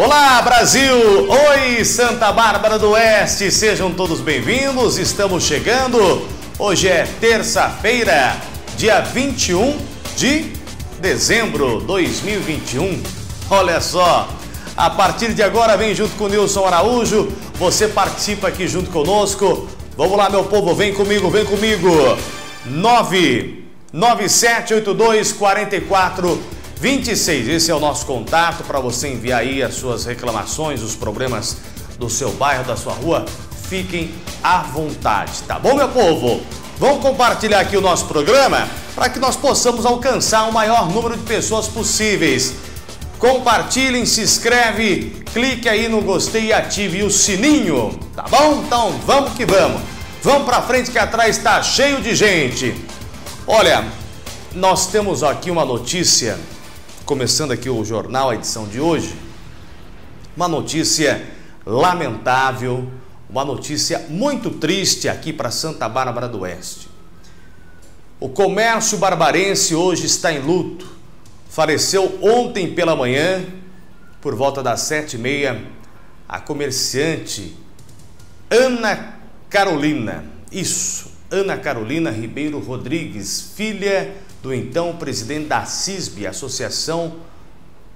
Olá, Brasil! Oi, Santa Bárbara do Oeste! Sejam todos bem-vindos. Estamos chegando. Hoje é terça-feira, dia 21 de dezembro de 2021. Olha só, a partir de agora vem junto com o Nilson Araújo. Você participa aqui junto conosco. Vamos lá, meu povo, vem comigo, vem comigo. 99782 44 26. Esse é o nosso contato para você enviar aí as suas reclamações, os problemas do seu bairro, da sua rua. Fiquem à vontade, tá bom, meu povo? Vamos compartilhar aqui o nosso programa para que nós possamos alcançar o maior número de pessoas possíveis. Compartilhem, se inscreve, clique aí no gostei e ative o sininho, tá bom? Então vamos que vamos. Vamos para frente que atrás está cheio de gente. Olha, nós temos aqui uma notícia começando aqui o jornal, a edição de hoje, uma notícia lamentável, uma notícia muito triste aqui para Santa Bárbara do Oeste. O comércio barbarense hoje está em luto. Faleceu ontem pela manhã, por volta das sete e meia, a comerciante Ana Carolina. Isso, Ana Carolina Ribeiro Rodrigues, filha do então presidente da CISB, Associação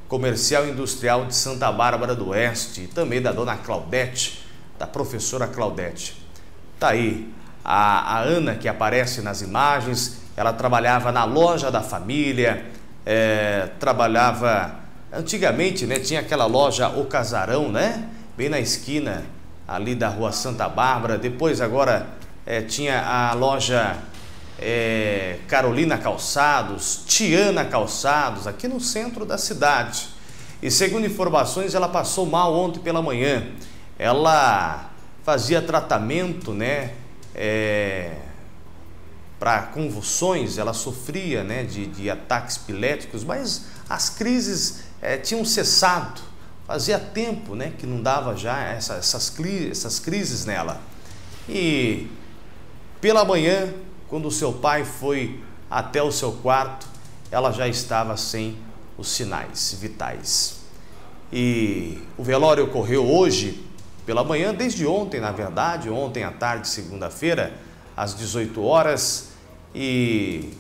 Comercial e Industrial de Santa Bárbara do Oeste, e também da dona Claudete, da professora Claudete. Tá aí a, a Ana que aparece nas imagens, ela trabalhava na loja da família, é, trabalhava antigamente, né? Tinha aquela loja O Casarão, né? Bem na esquina ali da rua Santa Bárbara. Depois agora é, tinha a loja é, Carolina Calçados, Tiana Calçados, aqui no centro da cidade. E segundo informações, ela passou mal ontem pela manhã. Ela fazia tratamento, né, é, para convulsões, ela sofria, né, de, de ataques piléticos, mas as crises é, tinham cessado. Fazia tempo, né, que não dava já essa, essas, essas crises nela. E pela manhã quando o seu pai foi até o seu quarto, ela já estava sem os sinais vitais. E o velório ocorreu hoje pela manhã, desde ontem, na verdade, ontem à tarde, segunda-feira, às 18 horas, e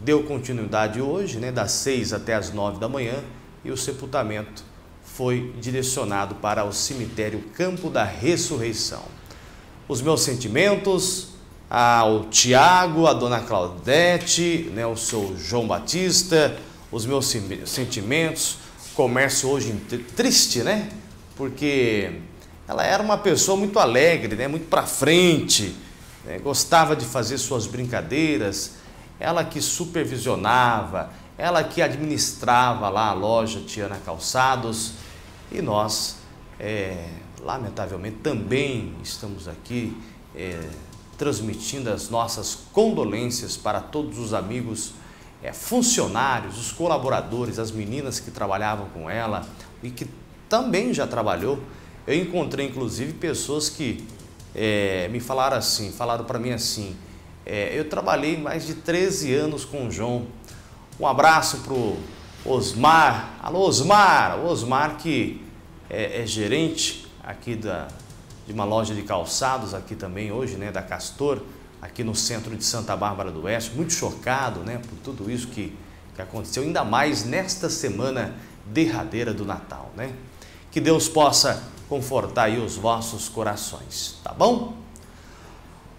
deu continuidade hoje, né, das 6 até as 9 da manhã, e o sepultamento foi direcionado para o cemitério Campo da Ressurreição. Os meus sentimentos, ao Tiago, a dona Claudete, né, o seu João Batista, os meus sentimentos. Comércio hoje triste, né? Porque ela era uma pessoa muito alegre, né? muito para frente, né? gostava de fazer suas brincadeiras, ela que supervisionava, ela que administrava lá a loja Tiana Calçados e nós, é, lamentavelmente, também estamos aqui. É, transmitindo as nossas condolências para todos os amigos, é, funcionários, os colaboradores, as meninas que trabalhavam com ela e que também já trabalhou. Eu encontrei inclusive pessoas que é, me falaram assim, falaram para mim assim, é, eu trabalhei mais de 13 anos com o João. Um abraço para o Osmar. Alô, Osmar! O Osmar que é, é gerente aqui da, de uma loja de calçados aqui também hoje, né, da Castor, aqui no centro de Santa Bárbara do Oeste, muito chocado, né, por tudo isso que, que aconteceu, ainda mais nesta semana derradeira do Natal, né? Que Deus possa confortar aí os vossos corações, tá bom?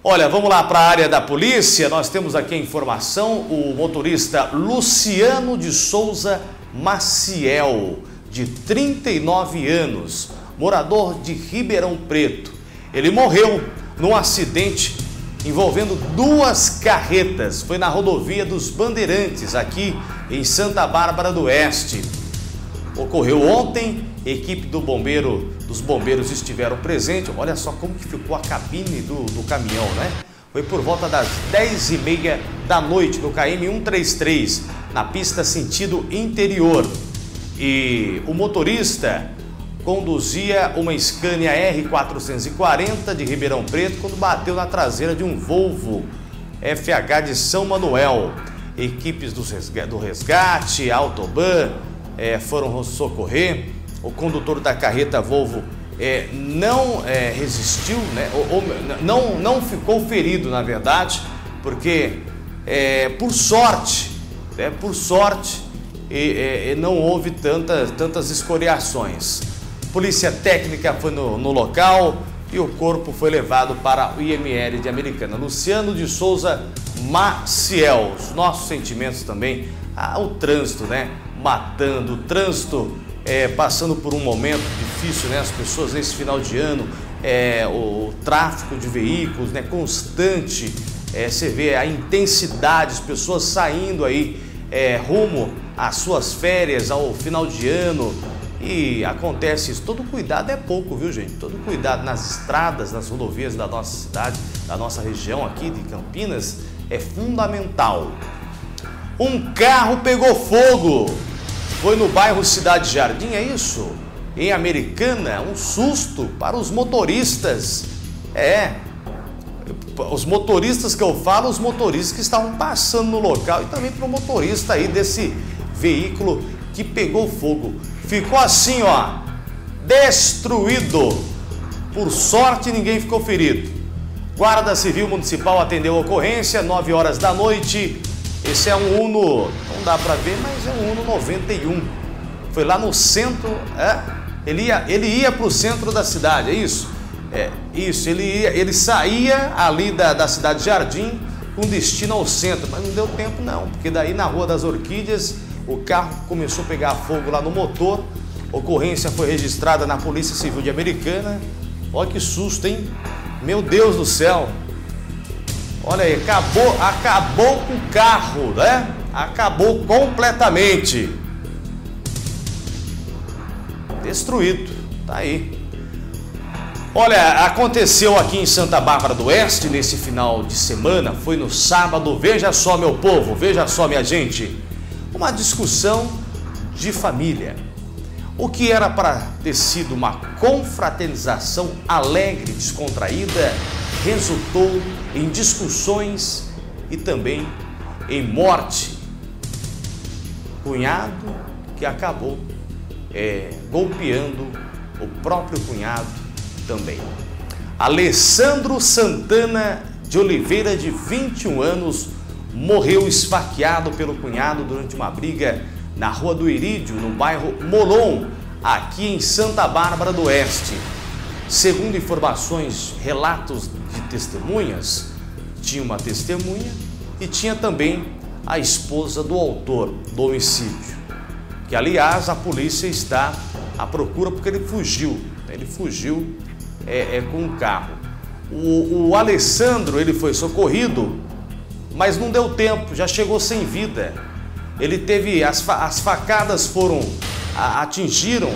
Olha, vamos lá para a área da polícia. Nós temos aqui a informação: o motorista Luciano de Souza Maciel, de 39 anos, morador de Ribeirão Preto. Ele morreu num acidente envolvendo duas carretas. Foi na rodovia dos Bandeirantes, aqui em Santa Bárbara do Oeste. Ocorreu ontem, equipe do bombeiro, dos bombeiros estiveram presentes. Olha só como que ficou a cabine do, do caminhão, né? Foi por volta das 10 e meia da noite no KM 133, na pista sentido interior. E o motorista conduzia uma Scania R440 de Ribeirão Preto quando bateu na traseira de um Volvo FH de São Manuel. Equipes do resgate, Autoban, é, foram socorrer o condutor da carreta Volvo é, não é, resistiu, né? Ou, ou, não, não ficou ferido, na verdade, porque por sorte, né? por sorte, e, e, não houve tantas escoriações. Polícia técnica foi no, no local e o corpo foi levado para o IML de Americana. Luciano de Souza Maciel, os nossos sentimentos também ao trânsito, né? Matando, o trânsito é, passando por um momento difícil, né? As pessoas nesse final de ano, é, o, o, tráfego de veículos, né? Constante, é, você vê a intensidade, as pessoas saindo aí é, rumo às suas férias, ao final de ano e acontece isso. Todo cuidado é pouco, viu gente? Todo cuidado nas estradas, nas rodovias da nossa cidade, da nossa região aqui de Campinas é fundamental. Um carro pegou fogo foi no bairro Cidade Jardim, é isso? Em Americana, um susto para os motoristas. É, os motoristas que eu falo, os motoristas que estavam passando no local e também para o motorista aí desse veículo que pegou fogo. Ficou assim, ó, destruído. Por sorte, ninguém ficou ferido. Guarda Civil Municipal atendeu a ocorrência, 9 horas da noite. Esse é um Uno, não dá para ver, mas é um Uno 91. Foi lá no centro, é? Ele ia, ele ia para o centro da cidade, é isso? É, isso, ele, ia, ele saía ali da, da cidade de Jardim com destino ao centro, mas não deu tempo não, porque daí na Rua das Orquídeas o carro começou a pegar fogo lá no motor, ocorrência foi registrada na Polícia Civil de Americana. Olha que susto, hein? Meu Deus do céu! Olha aí, acabou, acabou com o carro, né? Acabou completamente. Destruído. Tá aí. Olha, aconteceu aqui em Santa Bárbara do Oeste nesse final de semana, foi no sábado. Veja só, meu povo, veja só, minha gente. Uma discussão de família. O que era para ter sido uma confraternização alegre, descontraída, resultou em discussões e também em morte. Cunhado que acabou é, golpeando o próprio cunhado também. Alessandro Santana de Oliveira, de 21 anos, morreu esfaqueado pelo cunhado durante uma briga na Rua do Irídio, no bairro Molon, aqui em Santa Bárbara do Oeste. Segundo informações, relatos de testemunhas, tinha uma testemunha e tinha também a esposa do autor do homicídio, que aliás a polícia está à procura porque ele fugiu, ele fugiu é, é com um carro. O, o Alessandro ele foi socorrido, mas não deu tempo, já chegou sem vida. Ele teve as, as facadas foram atingiram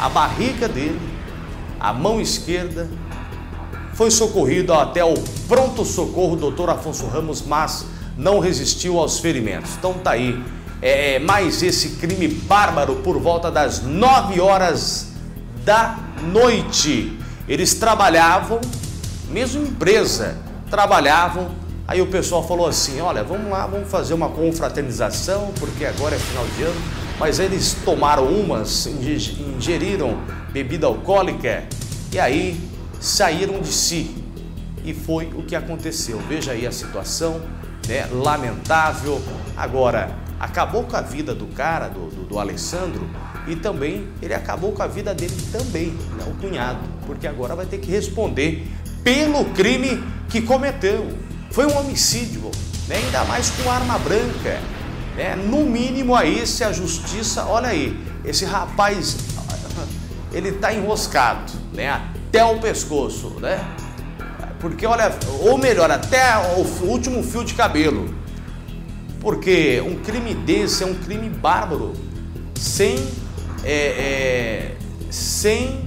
a barriga dele a mão esquerda, foi socorrido até o pronto-socorro doutor Afonso Ramos, mas não resistiu aos ferimentos. Então tá aí, é, é mais esse crime bárbaro por volta das 9 horas da noite. Eles trabalhavam, mesmo empresa, trabalhavam. Aí o pessoal falou assim: olha, vamos lá, vamos fazer uma confraternização, porque agora é final de ano. Mas eles tomaram umas, ingeriram bebida alcoólica e aí saíram de si. E foi o que aconteceu. Veja aí a situação, né? Lamentável. Agora, acabou com a vida do cara, do, do, do Alessandro, e também ele acabou com a vida dele também, né? o cunhado, porque agora vai ter que responder pelo crime que cometeu. Foi um homicídio, né? ainda mais com arma branca. Né? No mínimo aí, se a justiça, olha aí, esse rapaz ele está enroscado, né? Até o pescoço, né? Porque olha, ou melhor, até o último fio de cabelo. Porque um crime desse é um crime bárbaro, sem, é, é, sem,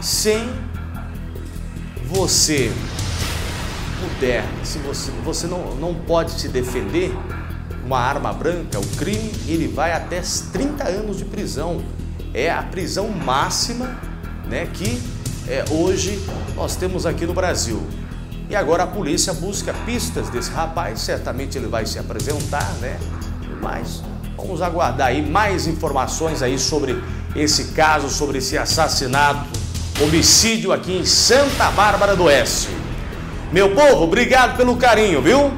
sem você puder, se você, você não, não pode se defender, uma arma branca, o crime ele vai até 30 anos de prisão é a prisão máxima né, que é, hoje nós temos aqui no Brasil. E agora a polícia busca pistas desse rapaz, certamente ele vai se apresentar, né? Mas vamos aguardar aí mais informações aí sobre esse caso, sobre esse assassinato, homicídio aqui em Santa Bárbara do Oeste. Meu povo, obrigado pelo carinho, viu?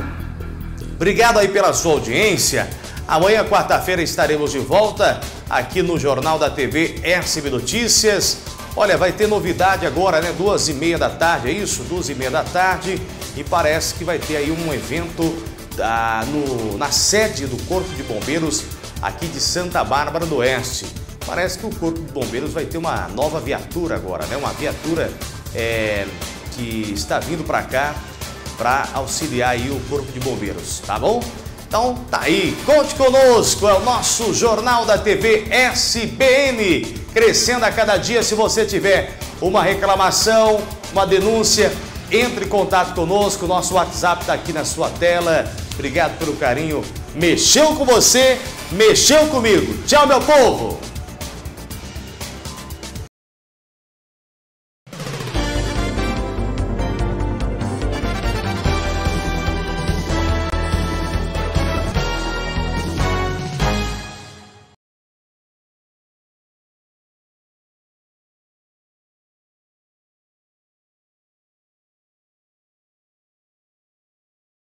Obrigado aí pela sua audiência. Amanhã, quarta-feira, estaremos de volta aqui no Jornal da TV SB Notícias. Olha, vai ter novidade agora, né? Duas e meia da tarde, é isso? Duas e meia da tarde. E parece que vai ter aí um evento da, no, na sede do Corpo de Bombeiros aqui de Santa Bárbara do Oeste. Parece que o Corpo de Bombeiros vai ter uma nova viatura agora, né? Uma viatura é, que está vindo para cá para auxiliar aí o Corpo de Bombeiros, tá bom? Então tá aí, conte conosco, é o nosso Jornal da TV SBN, crescendo a cada dia. Se você tiver uma reclamação, uma denúncia, entre em contato conosco, nosso WhatsApp está aqui na sua tela. Obrigado pelo carinho. Mexeu com você, mexeu comigo. Tchau, meu povo!